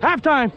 Halftime.